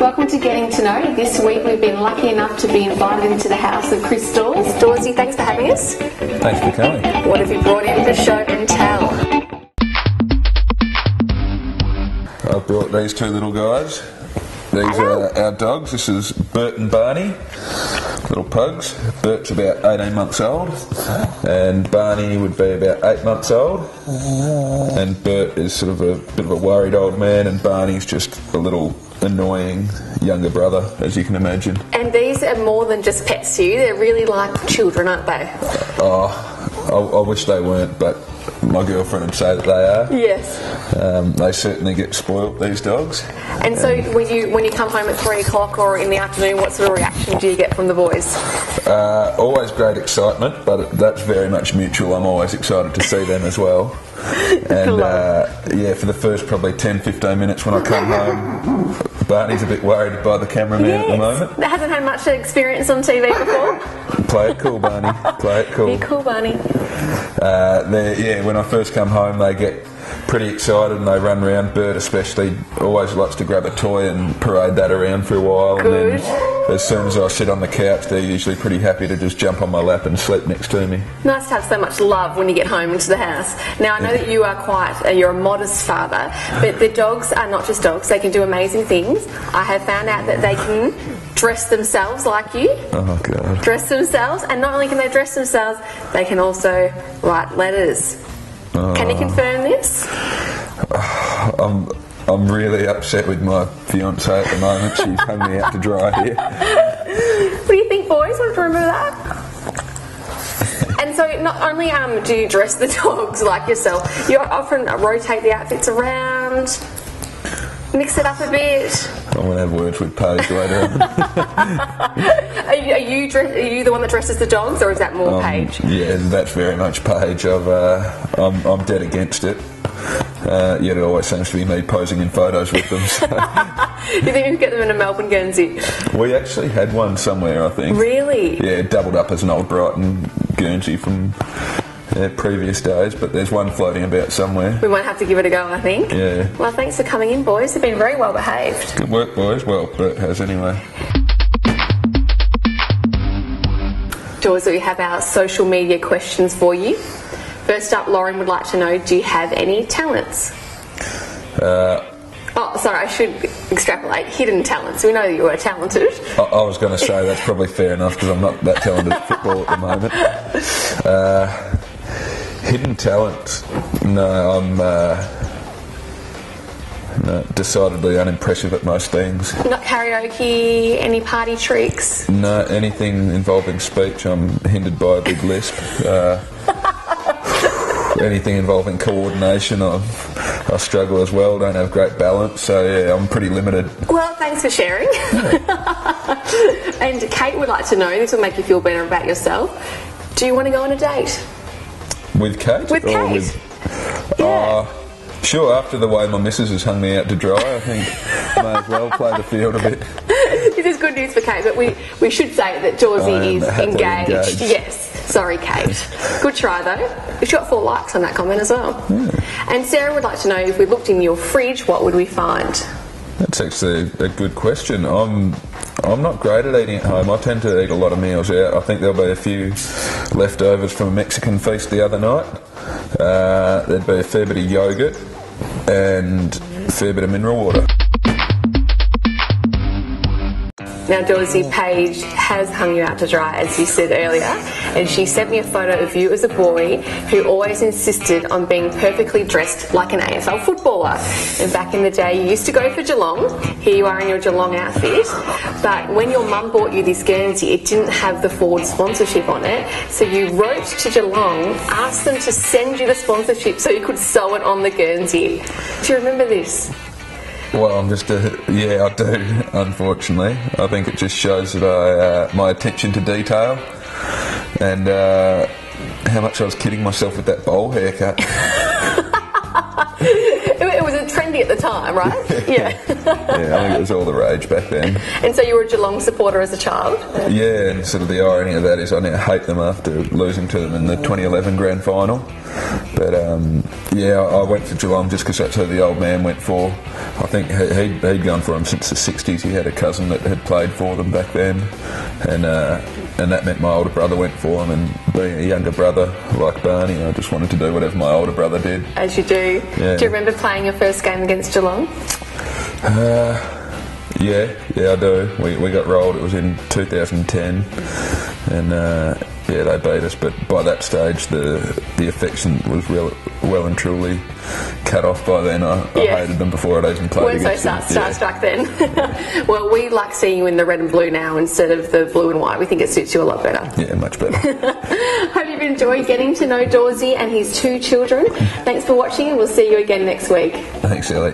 to getting to know. This week we've been lucky enough to be invited into the house of Chris Dawes. Dawesy, thanks for having us. Thanks for coming. What have you brought in for show and tell? I've brought these two little guys. These are our dogs. This is Bert and Barney, little pugs. Bert's about 18 months old, and Barney would be about 8 months old. And Bert is sort of a bit of a worried old man, and Barney's just a little annoying younger brother, as you can imagine. And these are more than just pets to you, they're really like children, aren't they? Oh, I, I wish they weren't, but my girlfriend would say that they are. Yes. Um, they certainly get spoilt, these dogs. And so when you when you come home at three o'clock or in the afternoon, what sort of reaction do you get from the boys? Uh, always great excitement, but that's very much mutual. I'm always excited to see them as well. And uh, yeah, for the first probably 10 15 minutes when I come home, Barney's a bit worried by the cameraman at the moment. That hasn't had much experience on TV before. Play it cool, Barney. Play it cool. Be cool. Barney. Uh, yeah, when I first come home, they get pretty excited and they run around. Bert especially always likes to grab a toy and parade that around for a while. And then as soon as I sit on the couch, they're usually pretty happy to just jump on my lap and sleep next to me. Nice to have so much love when you get home into the house. Now I know that you are quite, uh, you're a modest father, but the dogs are not just dogs. They can do amazing things. I have found out that they can dress themselves like you, Oh god. dress themselves, and not only can they dress themselves, they can also write letters. Can you confirm this? I'm I'm really upset with my fiance at the moment. She's hung me out to dry here. What do you think, boys? Want to remember that? And so, not only um, do you dress the dogs like yourself, you often rotate the outfits around, mix it up a bit. I'm gonna have words with Paige later. on. Are you, are you, dress, are you the one that dresses the dogs, or is that more Um, Paige? Yeah, that's very much Paige. I've, uh, I'm, I'm dead against it. Uh, yet it always seems to be me posing in photos with them. So. You think you get them in a Melbourne Guernsey? we actually had one somewhere, I think. Really? Yeah, doubled up as an old Brighton Guernsey from uh, previous days, but there's one floating about somewhere. We might have to give it a go, I think. Yeah. Well, thanks for coming in, boys. You've been very well behaved. Good work, boys. Well, Bert has anyway. Dawes, we have our social media questions for you. First up, Lauren would like to know do you have any talents? Uh, Oh, sorry, I should extrapolate. Hidden talents. We know you are talented. I, I was going to say that's probably fair enough because I'm not that talented at football at the moment. Uh, hidden talent? No, I'm uh, no, decidedly unimpressive at most things. Not karaoke, any party tricks. No, anything involving speech, I'm hindered by a big lisp. Uh, anything involving coordination, I, I struggle as well. Don't have great balance, so yeah, I'm pretty limited. Well, thanks for sharing. and Kate would like to know this will make you feel better about yourself. Do you want to go on a date? With Kate? With Kate. with- Yeah. Uh, sure, after the way my missus has hung me out to dry, I think may as well play the field a bit. this is good news for Kate, but we, we should say that am is engaged. engaged. Yes. Sorry, Kate. Good try, though. She got four likes on that comment as well. And Sarah would like to know if we looked in your fridge, what would we find? That's actually a good question. I'm I'm not great at eating at home. I tend to eat a lot of meals out. I think there'll be a few leftovers from a Mexican feast the other night. Uh, there'd be a fair bit of yogurt and a fair bit of mineral water. Now, Dawesy Paige has hung you out to dry, as you said earlier, and she sent me a photo of you as a boy who always insisted on being perfectly dressed like an AFL footballer. And back in the day, you used to go for Geelong. Here you are in your Geelong outfit. But when your mum bought you this Guernsey, it didn't have the Ford sponsorship on it. So you wrote to Geelong, asked them to send you the sponsorship so you could sew it on the Guernsey. Do you remember this? Well, I'm just a yeah, I do. Unfortunately, I think it just shows that I uh, my attention to detail and uh, how much I was kidding myself with that bowl haircut. It, it was a trendy at the time, right? yeah. Yeah, I think it was all the rage back then. And so you were a Geelong supporter as a child? Yeah, and sort of the irony of that is I now hate them after losing to them in the 2011 grand final. But um, yeah, I went for Geelong just because that's who the old man went for. I think he- he'd, he'd gone for them since the 60s. He had a cousin that had played for them back then, and uh, and that meant my older brother went for them. And being a younger brother like Barney, I just wanted to do whatever my older brother did. As you do. Yeah. Do you remember playing your first game against Geelong? Yeah, yeah, I do. We, we got rolled. It was in 2010, and uh, yeah, they beat us. But by that stage, the the affection was well, well and truly cut off by then. I, I Yeah. hated them before I'd even played weren't so star- them. Yeah. then. well, we like seeing you in the red and blue now instead of the blue and white. We think it suits you a lot better. Yeah, much better. Hope you've enjoyed getting to know Dawesy and his two children. Thanks for watching, and we'll see you again next week. Thanks, Ellie.